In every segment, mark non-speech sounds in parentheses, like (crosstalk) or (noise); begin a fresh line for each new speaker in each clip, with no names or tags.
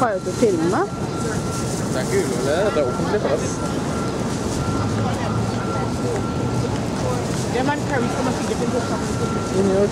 Har til å filme?
Det er ikke ulovlig, det er offentlig plass.
Ja, men en pause sikkert til å ta
Men gjør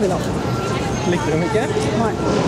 Likte du den ikke?
Nei.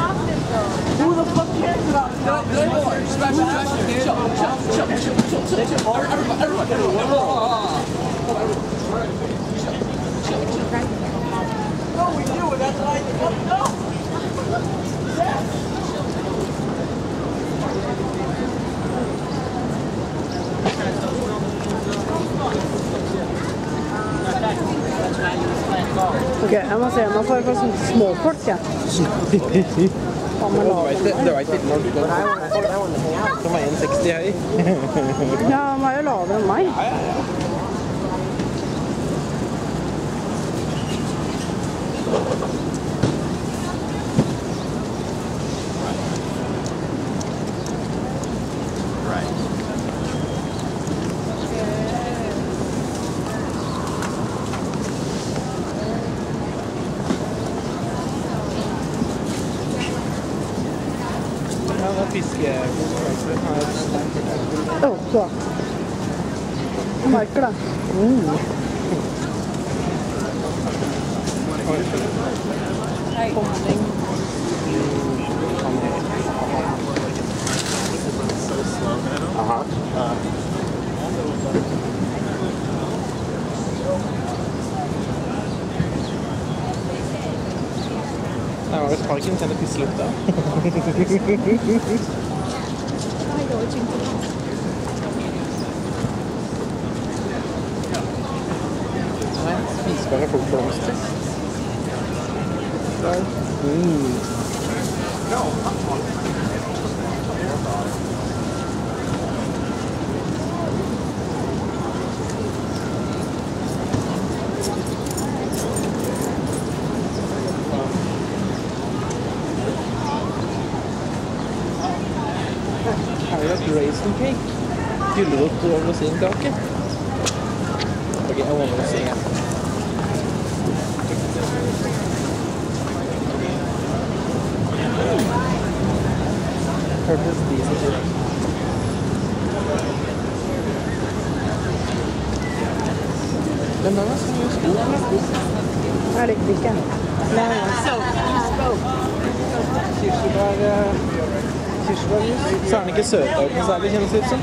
No, I must say we do it. I'm No.
Yes. some small må (laughs) Hva med
Du vet ikke når du kan Som er 1,60 høy.
Ja, han er jo lavere enn meg. Hela fiske... Också. Märker det. Mm.
Honning. Aha. Uh. nawet Holkin ten napis lubda. Spela på blomster. Mm. Cake. Gulrot og rosinkake. Okay, I want rosinkake. purpose these are Den där var snygg. Ja, det
fick jag. So,
you spoke. Kirseberg... Så er den ikke søta noe særlig, kjennes det ut som.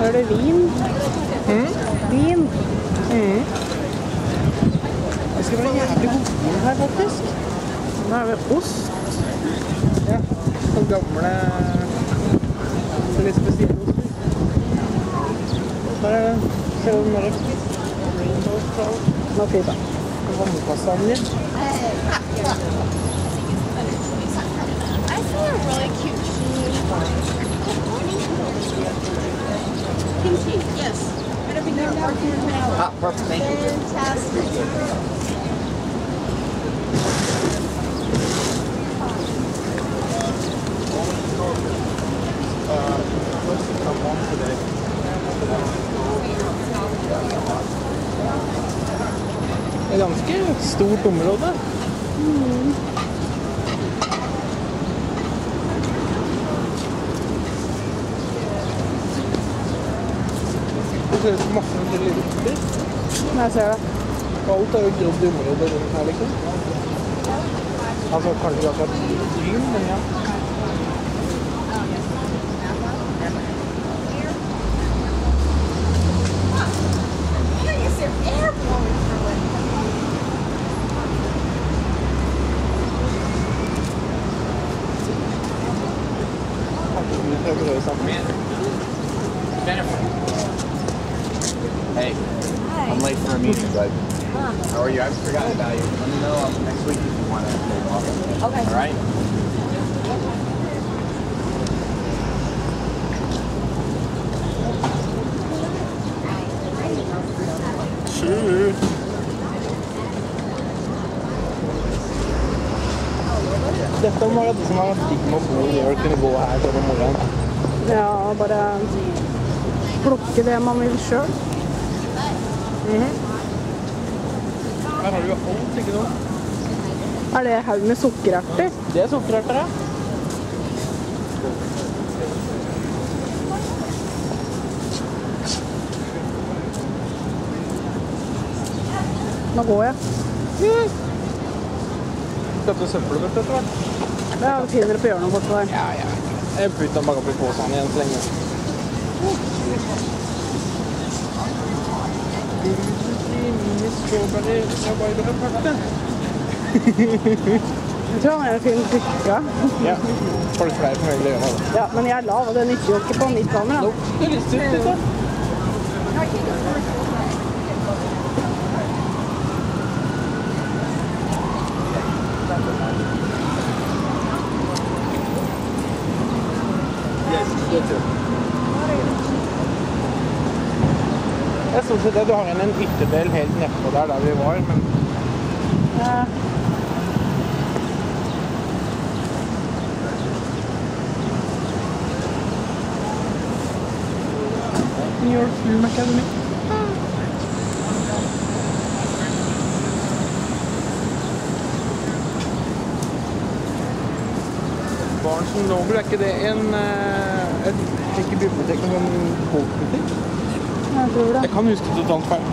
And du
vin? er det vin. Vin.
Det skal være jævlig god vin her, faktisk.
Nå er det ost.
Ja. Sånn gamle så Litt spesielle oster. Der er det. Ser
待てば。
ここも重
ね。
はい ganske stort område. Det ser ut som masse forskjellige rikter.
Jeg ser det.
Alt er jo grodd i området rundt her, liksom. Altså kanskje ikke akkurat vin, men ja.
you. I've forgotten about you. Let me know um, next week if you want to take off.
Okay.
All right?
Sure. Já estão uma hora dos malas que não podem, eu quero voar, eu vou morar.
Ja, bara... Plocka det man vill köra. Mm.
Her har du jo alt, ikke sant?
Er det haug med sukkererter?
Det er sukkererter, ja.
Nå går jeg.
Skal til søppelbøtte etter hvert.
Ja, vi finner det på hjørnet borte der.
Ja, ja. Jeg putter den bare oppi posen igjen så lenge. Strawberry, strawberry, strawberry.
Jeg tror han er en fin dykka.
Ja. Folk pleier som regel å gjøre det.
Ja, men jeg er lav, og det nytter jo ikke på mitt kamera.
Nope. Det er litt stygt, dette. Det. Du har en ytterdel helt nedpå der, der vi var, men
Ja.
New York Film Academy. Barnes Noble, er ikke det en eh, et, ikke bibliotek, men en bokbutikk?
Jeg tror det.
Jeg kan huske totalt feil.